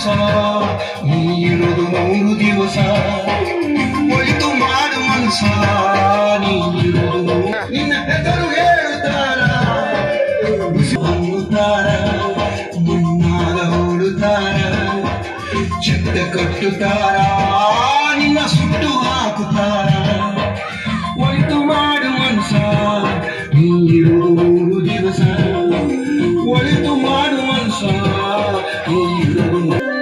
ಮನಸವ ನೀರುದು ಮೂರು ದಿವಸ ಒಳಿತು ಮಾಡು ಮನಸವ ನೀರುದು ನಿನ್ನ ಹೆಸರು ಹೇಳುತ್ತಾರ ಹೊನ್ನುತ್ತಾರ ಮುನ್ನಾಗ ಹೋಡುತ್ತಾರ ಚಿತ್ತ ಕಟ್ಟುತ್ತಾರ 嗯